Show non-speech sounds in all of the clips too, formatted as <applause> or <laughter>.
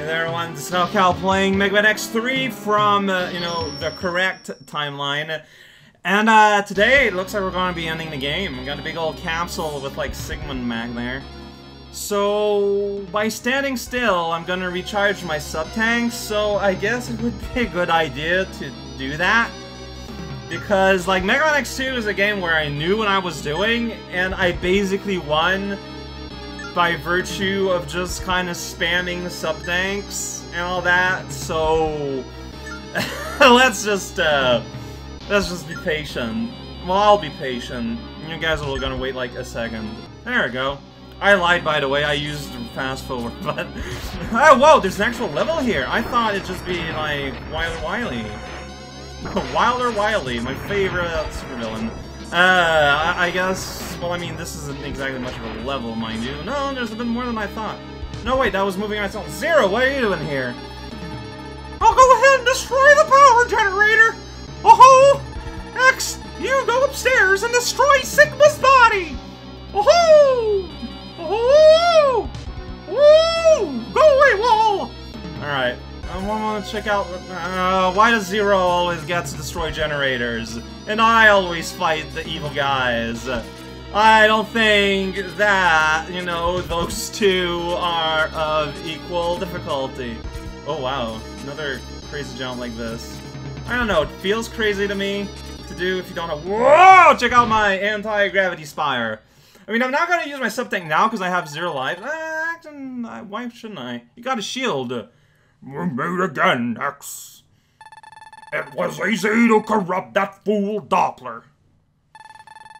There everyone, this is Cal playing Mega Man X3 from, uh, you know, the correct timeline. And uh, today it looks like we're going to be ending the game. We got a big old capsule with like Sigmund Mag there. So, by standing still, I'm going to recharge my sub-tanks, so I guess it would be a good idea to do that. Because, like, Mega Man X2 is a game where I knew what I was doing, and I basically won by virtue of just kind of spamming the sub-tanks and all that, so... <laughs> let's just, uh... Let's just be patient. Well, I'll be patient. You guys are gonna wait like a second. There we go. I lied, by the way. I used fast forward, <laughs> but... oh, whoa, there's an actual level here. I thought it'd just be, like, Wilder Wily. <laughs> Wilder Wily, my favorite supervillain. Uh, I, I guess... Well, I mean, this isn't exactly much of a level, mind you. No, there's a bit more than I thought. No, wait, that was moving its. Zero, what are you doing here? I'll go ahead and destroy the power generator! Uh-huh! Oh-ho! X, you go upstairs and destroy Sigma's body! Oh-ho! Oh! Woo! Go away, wall! Alright. I want to check out... Uh, why does Zero always get to destroy generators? And I always fight the evil guys. I don't think that, you know, those two are of equal difficulty. Oh wow, another crazy jump like this. I don't know, it feels crazy to me to do if you don't know. Whoa! Check out my anti-gravity spire. I mean, I'm not gonna use my sub-tank now because I have zero life. Why shouldn't I? You got a shield. We meet again, X. It was easy to corrupt that fool Doppler.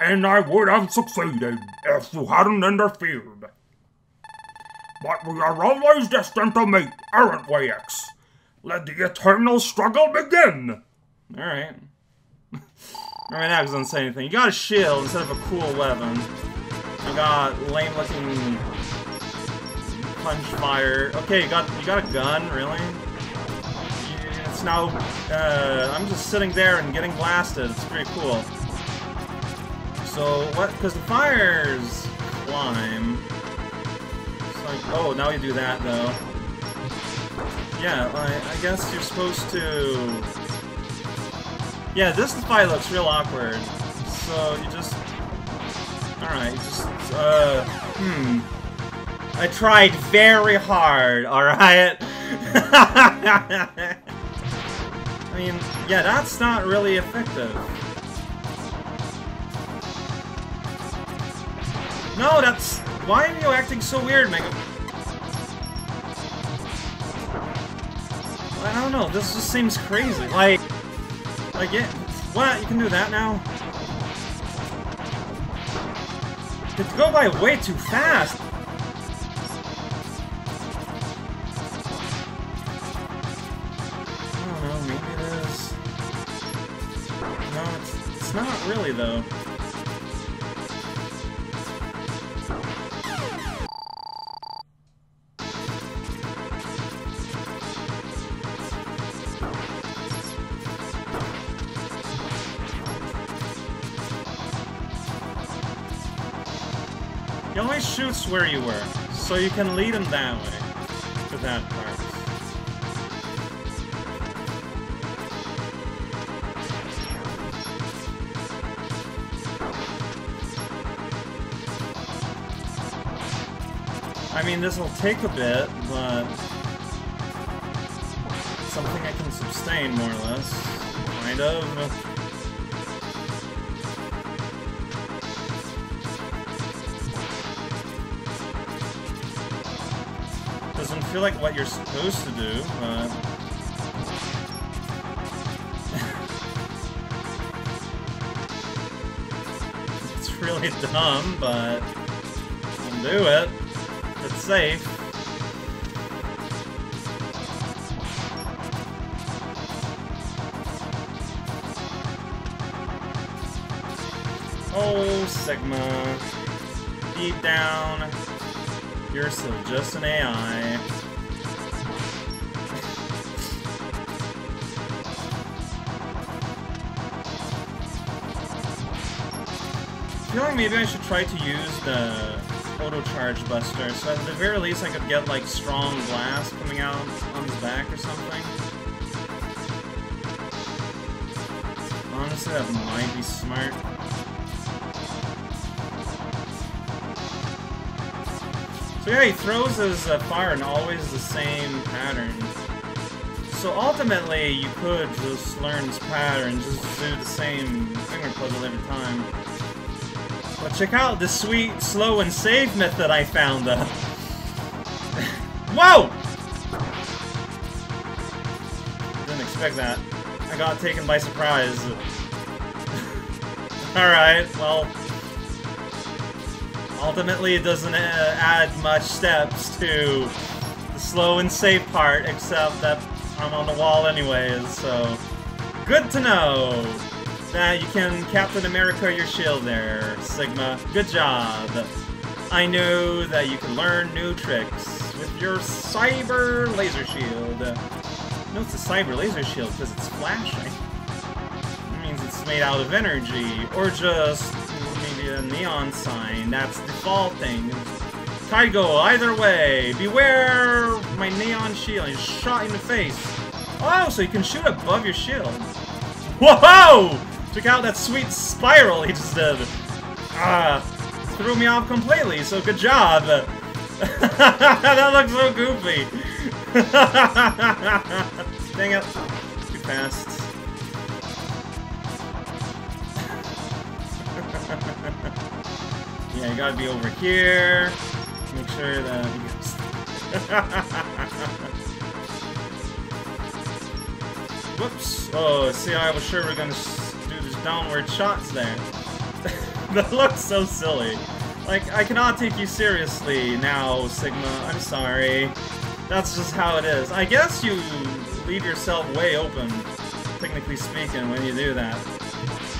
And I would have succeeded if you hadn't interfered. But we are always destined to meet, aren't we, X? Let the eternal struggle begin! Alright. <laughs> Alright, that doesn't say anything. You got a shield instead of a cool weapon. You got lame-looking punch fire. Okay, you got you got a gun, really? It's now. Uh, I'm just sitting there and getting blasted. It's pretty cool. So what? Because the fires climb. Like, oh, now you do that though. Yeah, I, I guess you're supposed to. Yeah, this fight looks real awkward. So you just. Alright, just. Uh. Hmm. I tried very hard, alright? <laughs> I mean, yeah, that's not really effective. No, that's... Why are you acting so weird, Mega... I don't know, this just seems crazy. Like... Like, yeah... What? You can do that now? It go by way too fast! Really, though. He always shoots where you were, so you can lead him that way, to that part. I mean, this will take a bit, but... Something I can sustain, more or less. Kind of. Doesn't feel like what you're supposed to do, but... <laughs> it's really <laughs> dumb, but... I'll do it. Safe. Oh, Sigma. Deep down, you're still just an AI. I feel like maybe I should try to use the Auto Charge Buster, so at the very least I could get like strong blast coming out on his back or something. Honestly, that might be smart. So yeah, he throws his uh, fire in always the same pattern. So ultimately, you could just learn this pattern, just do the same finger puzzle every time. But check out the sweet, slow, and save method I found, though. <laughs> Whoa! Didn't expect that. I got taken by surprise. <laughs> Alright, well... Ultimately, it doesn't uh, add much steps to the slow and safe part, except that I'm on the wall anyways, so... Good to know that you can Captain America your shield there, Sigma. Good job. I know that you can learn new tricks with your Cyber Laser Shield. No, it's a Cyber Laser Shield because it's flashing. It means it's made out of energy, or just maybe a neon sign that's defaulting. Try to go either way. Beware my neon shield. He's shot in the face. Oh, so you can shoot above your shield. Whoa! Check out that sweet spiral he just did. Ah, threw me off completely, so good job. <laughs> that looks so goofy. <laughs> Dang it. Too fast. <laughs> yeah, you gotta be over here. Make sure that Whoops. Oh, see, I was sure we are gonna downward shots there. <laughs> that looks so silly. Like, I cannot take you seriously now, Sigma. I'm sorry. That's just how it is. I guess you leave yourself way open, technically speaking, when you do that.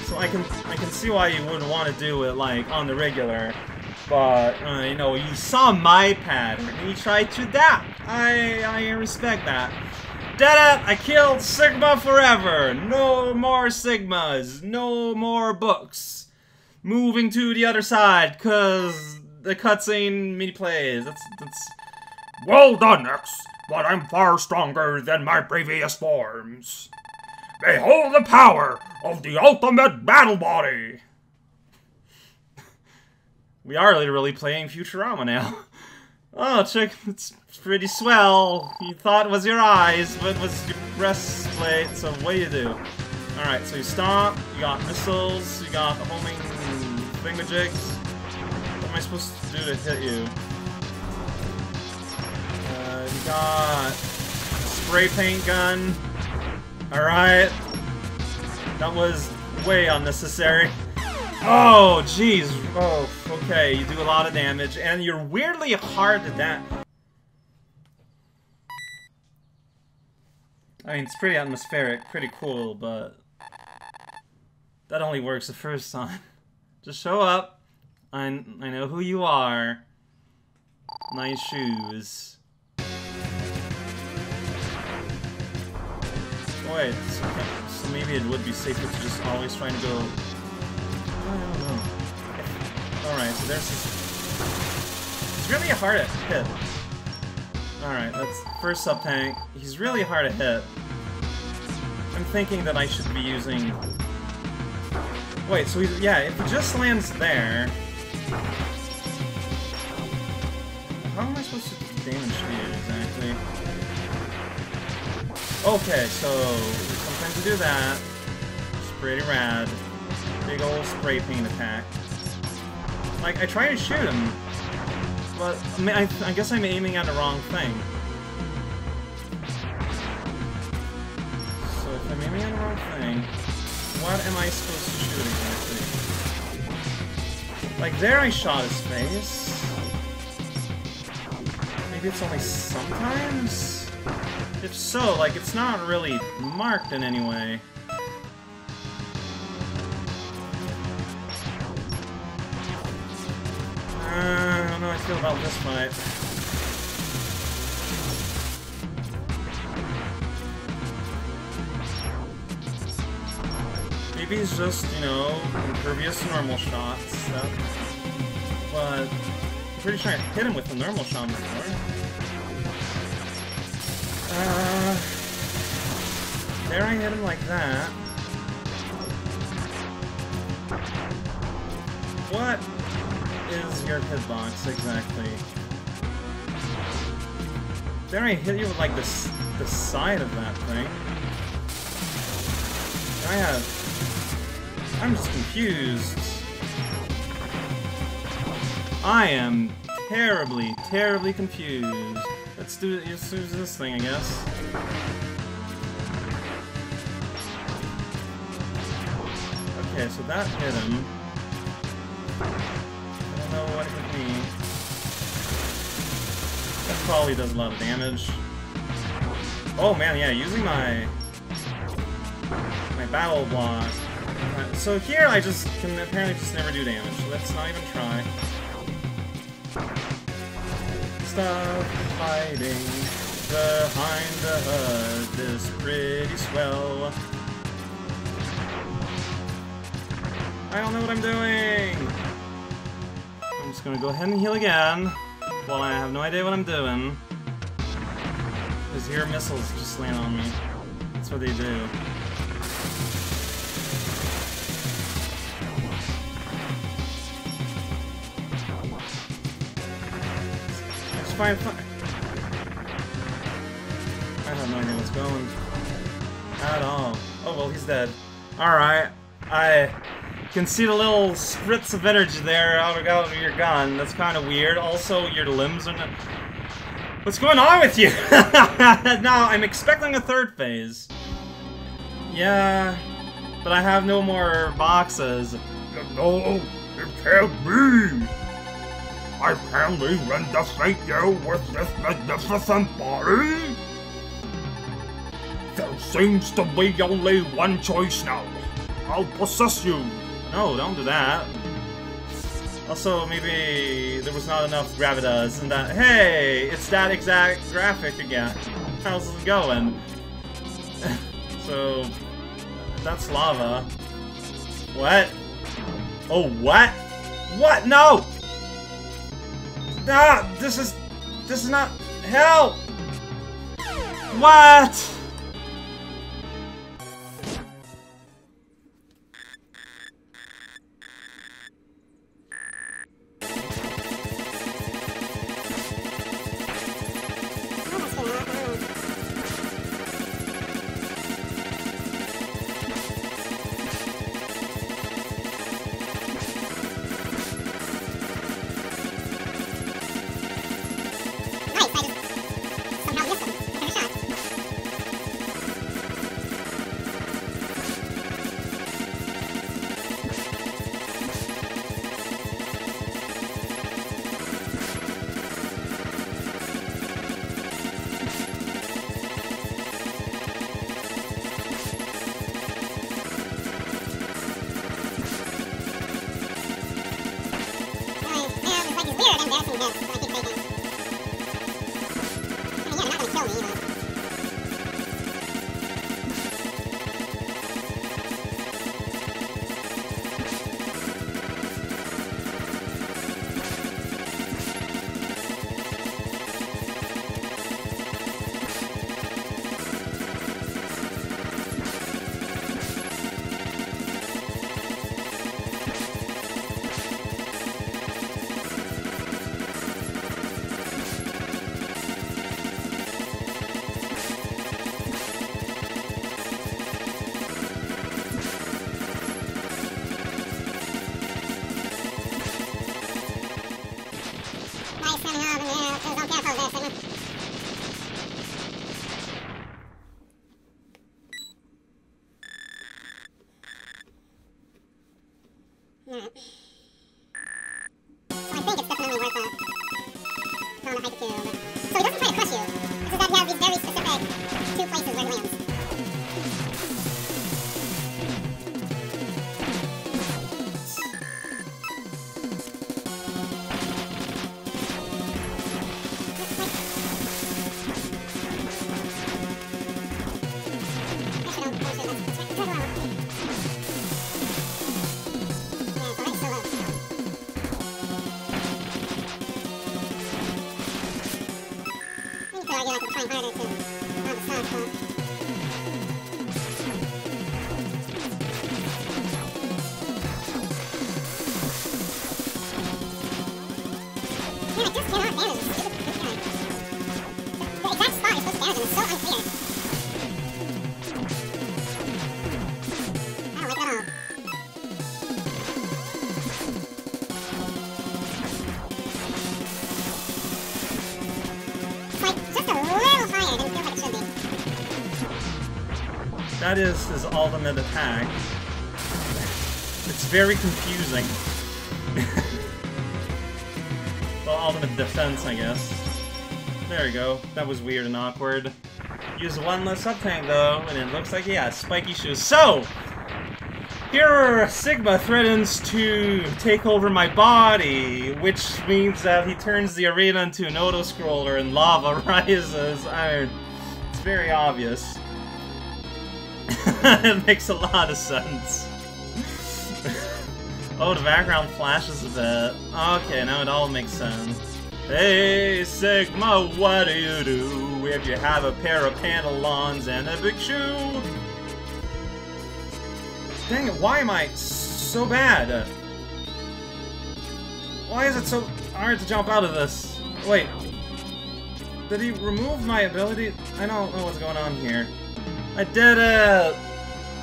So I can I can see why you wouldn't want to do it, like, on the regular. But, uh, you know, you saw my pattern, and you tried to adapt. I, I respect that. Dead! I killed Sigma forever! No more Sigmas! No more books! Moving to the other side, cause the cutscene mini plays. That's that's Well done, X, but I'm far stronger than my previous forms. Behold the power of the ultimate battle body! <laughs> We are literally playing Futurama now. <laughs> Oh, check, it's pretty swell. You thought it was your eyes, but it was your breastplate, so what do you do? Alright, so you stomp, you got missiles, you got the homing thingamajigs. What am I supposed to do to hit you? Uh, you got spray paint gun. Alright. That was way unnecessary. <laughs> Oh, jeez. Oh, okay. You do a lot of damage, and you're weirdly hard to that. I mean, it's pretty atmospheric, pretty cool, but that only works the first time. <laughs> Just show up. I, I know who you are. Nice shoes. Oh, wait, so maybe it would be safer to just always try to go Alright, so there's. He's really hard to hit. Alright, that's first sub-tank. He's really hard to hit. I'm thinking that I should be using... Wait, so he's... Yeah, if he just lands there... How am I supposed to damage you, exactly? Okay, so... Sometimes you do that. It's pretty rad. Big old spray paint attack. Like, I try to shoot him, but I, mean, I, I guess I'm aiming at the wrong thing. So if I'm aiming at the wrong thing, what am I supposed to shoot exactly? Like, there I shot his face. Maybe it's only sometimes? If so, like, it's not really marked in any way. Uh, I don't know how I feel about this fight. Maybe he's just, you know, impervious to normal shots, but I'm pretty sure I hit him with the normal shot before. Uh, there I hit him like that. What is your hitbox exactly? There I hit you with like this the side of that thing. I have I'm just confused. I am terribly, terribly confused. Let's do let's use this thing, I guess. Okay, so that hit him. Know what hit me. That probably does a lot of damage. Oh man, yeah, using my my battle block. So here I just can apparently just never do damage. Let's not even try. Stop hiding behind the hood, this pretty swell. I don't know what I'm doing! Just gonna go ahead and heal again, while I have no idea what I'm doing. Because your missiles just land on me. That's what they do. It's fine, fine. I have no idea what's going at all. Oh, well, he's dead. Alright. I can see the little spritz of energy there out of, out of your gun. That's kind of weird. Also, your limbs are not... What's going on with you? <laughs> now, I'm expecting a third phase. Yeah, but I have no more boxes. No, it can't be. I and defeat you with this magnificent body. There seems to be only one choice now. I'll possess you. No, don't do that. Also, maybe there was not enough gravitas in that- Hey! It's that exact graphic again. How's it going? <laughs> so... That's lava. What? Oh, what? What? No! Ah! This is... This is not... Help! What? Yeah, so Gracias. His ultimate attack. It's very confusing. <laughs> well, ultimate defense, I guess. There we go. That was weird and awkward. Use one less up tank though, and it looks like he has spiky shoes. So, here Sigma threatens to take over my body, which means that he turns the arena into an auto-scroller and lava <laughs> rises. I mean, it's very obvious. <laughs> it makes a lot of sense. <laughs> oh, the background flashes a bit. Okay, now it all makes sense. Hey, Sigma, what do you do if you have a pair of pantalons and a big shoe? Dang it, why am I so bad? Why is it so hard to jump out of this? Wait. Did he remove my ability? I don't know what's going on here. I did it!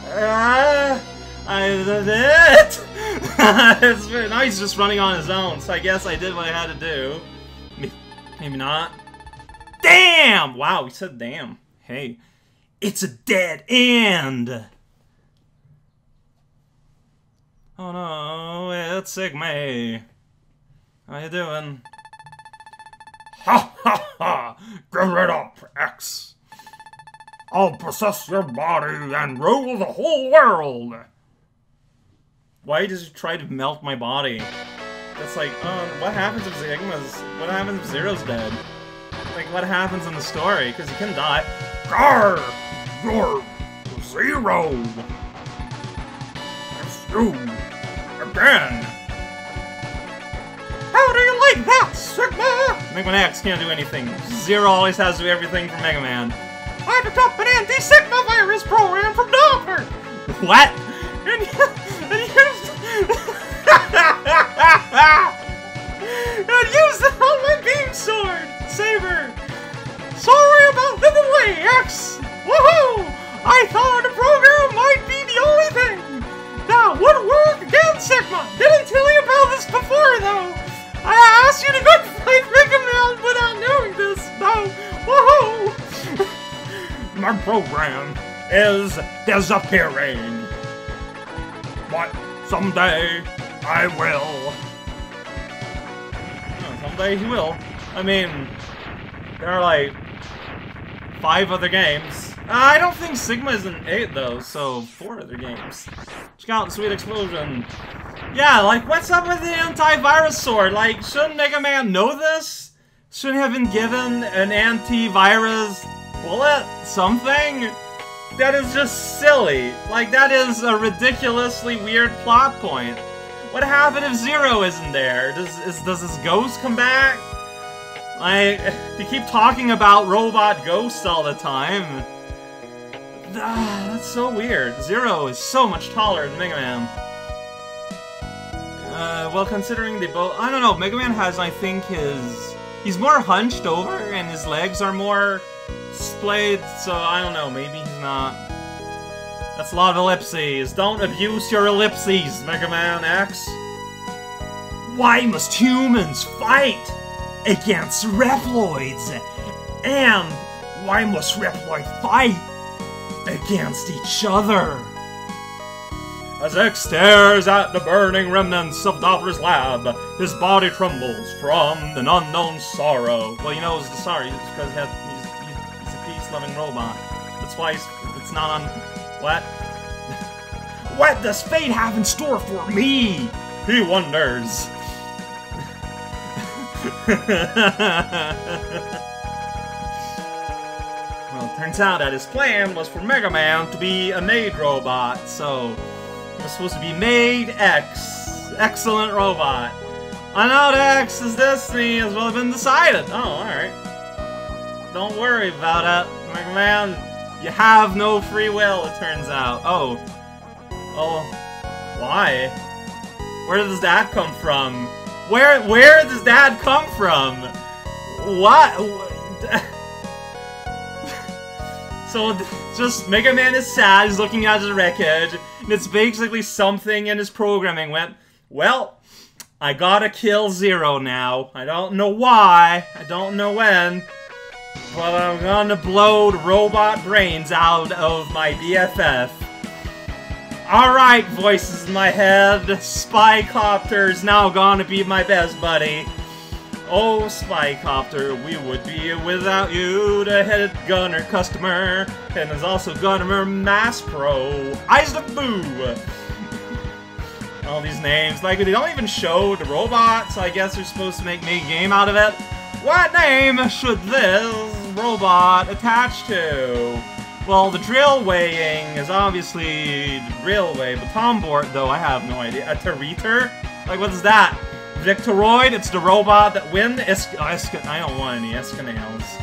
Ah, I did it! <laughs> it's now he's just running on his own, so I guess I did what I had to do. Maybe, not. Damn! Wow, he said damn. Hey, it's a dead end! Oh no, it's Sigma. How you doing? Ha ha ha! Give it up, X! I'll possess your body and rule the whole world! Why does he try to melt my body? That's like, oh, what happens if Sigma's... What happens if Zero's dead? Like, what happens in the story? Because he can die. Gar! You're zero! It's you! Again! How do you like that, Sigma? Mega Man X can't do anything. Zero always has to do everything for Mega Man. I picked up an anti-Sigma virus program from Doppler! What? And, <laughs> and used... <laughs> and used it on my beam sword! Saber! Sorry about the delay, X! Woohoo! I thought the program might be the only thing that would work against Sigma! Didn't tell you about this before, though! I asked you to go fight Mega Man without knowing this, though! Woohoo! My program is disappearing. But someday I will. Oh, someday he will. I mean, there are like five other games. Uh, I don't think Sigma is in eight though, so four other games. Check out Sweet Explosion. Yeah, like what's up with the antivirus sword? Like, shouldn't Mega Man know this? Shouldn't have been given an antivirus bullet? Something? That is just silly. Like, that is a ridiculously weird plot point. What happened if Zero isn't there? Does is, does his ghost come back? Like, you keep talking about robot ghosts all the time. Ah, that's so weird. Zero is so much taller than Mega Man. Uh, well, considering they both... I don't know, Mega Man has, I think, his... He's more hunched over, and his legs are more splayed, so I don't know, maybe he's not... That's a lot of ellipses. Don't abuse your ellipses, Mega Man X. Why must humans fight against Reploids? And why must Reploid fight against each other? As X stares at the burning remnants of Doppler's lab, his body trembles from an unknown sorrow. Well, you he knows the sorrow it's because he he's, robot. That's why it's not on... What? <laughs> what does fate have in store for me? He wonders. <laughs> well, turns out that his plan was for Mega Man to be a maid robot, so... Was supposed to be Maid X. Excellent robot. Unknown X's destiny has well been decided. Oh, alright. don't worry about it. Mega Man, you have no free will, it turns out. Oh. Oh. Why? Where does that come from? Where where does that come from? What? <laughs> so just Mega Man is sad, he's looking at his wreckage, and it's basically something in his programming went, well, I gotta kill Zero now. I don't know why, I don't know when, but I'm gonna blow the robot brains out of my BFF. Alright, voices in my head, Spycopter's now gonna be my best buddy. Oh, Spycopter, we would be without you, the head gunner customer, and there's also Gunner Mass Pro, Eyes the Boo. All these names, like, they don't even show the robots, I guess they're supposed to make me a game out of it. What name should this robot attach to? Well, the drill weighing is obviously the railway, but Tombort, though, I have no idea. Atareeter? Like, what is that? Victoroid? It's the robot that win? Isk oh, I don't want any Escanales.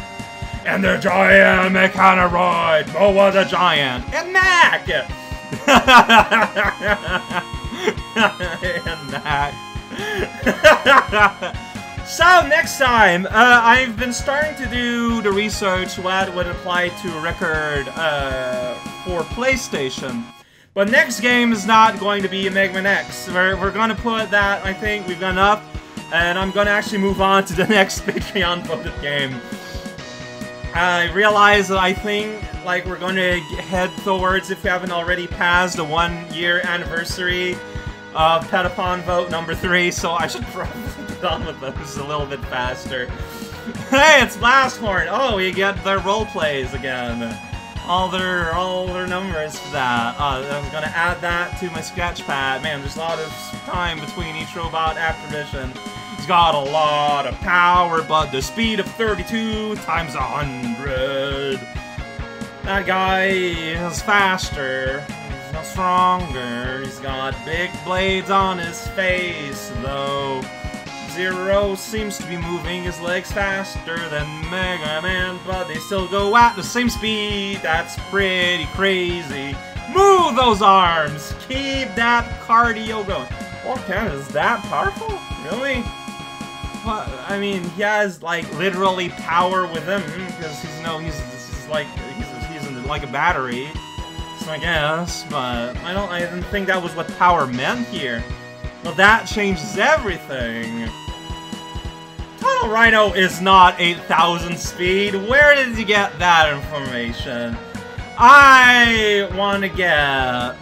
And the giant Mechanoroid! Boa oh, the giant! And Mac! <laughs> and Mac. <laughs> So, next time, uh, I've been starting to do the research what would apply to a record uh, for PlayStation. But next game is not going to be Mega Man X. We're, we're going to put that, I think, we've done up. And I'm going to actually move on to the <laughs> next Patreon voted game. I realize that I think, like, we're going to head towards, if we haven't already passed, the one-year anniversary of Patreon vote number three, so I should probably on with those a little bit faster. hey, it's Blast Hornet! Oh, we get their role plays again. All their all their numbers for that. Uh, I'm gonna add that to my sketch pad. Man, there's a lot of time between each robot after mission. He's got a lot of power, but the speed of 32 times 100. That guy is faster. He's not stronger. He's got big blades on his face, though. Zero seems to be moving his legs faster than Mega Man, but they still go at the same speed. That's pretty crazy. Move those arms! Keep that cardio going. Kind is that powerful? Really? What? I mean, he has like literally power with him because he's no, he's, he's like he's, he's in, like a battery. So I guess, but I don't. I didn't think that was what power meant here. Well, that changes everything. Tunnel Rhino is not 8,000 speed. Where did you get that information? I want to get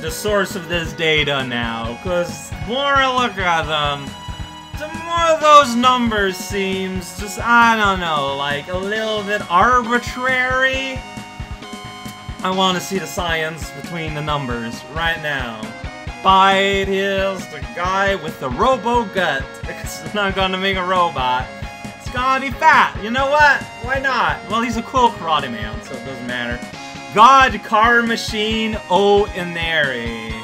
the source of this data now, because the more I look at them, the more those numbers seems just, I don't know, like a little bit arbitrary. I want to see the science between the numbers right now. Byte is the guy with the robo gut. <laughs> It's not gonna make a robot. It's gonna be fat. You know what? Why not? Well, he's a cool karate man, so it doesn't matter. God, car machine, O Inari.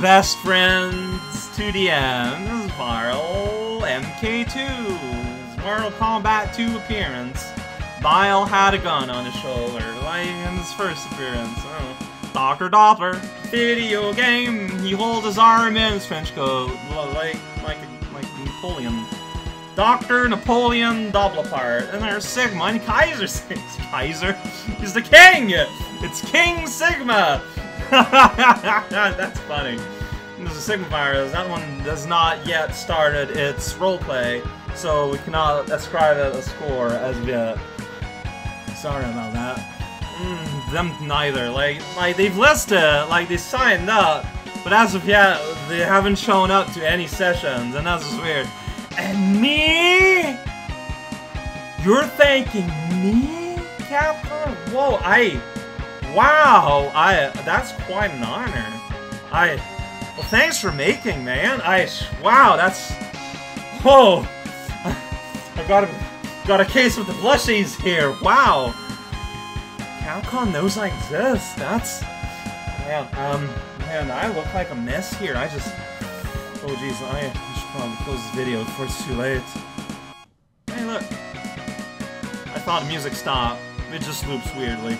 Best friends to the end. This is Vile MK2. Mortal Kombat 2 appearance. Vile had a gun on his shoulder, like in his first appearance. Oh. Dr. Doppler. Video game. He holds his arm in his trench coat, like like like Napoleon. Dr. Napoleon Doppelpart. And there's Sigma and Kaiser. <laughs> Kaiser? He's the king! It's King Sigma! <laughs> That's funny. There's a Sigma virus. That one has not yet started its roleplay, so we cannot ascribe it a score as yet. Sorry about that. Mm, them neither. Like, like they've listed, like they signed up, but as of yet, they haven't shown up to any sessions, and that's just weird. And me? You're thanking me, Capcom? Whoa, I, wow, I, that's quite an honor. I, well, thanks for making, man. I, wow, that's, whoa, <laughs> I got a, got a case of the blushies here. Wow. Capcom knows I exist. That's... Man, um, man, I look like a mess here. I just... Oh, jeez, I should probably close this video before it's too late. Hey, look. I thought the music stopped. It just loops weirdly.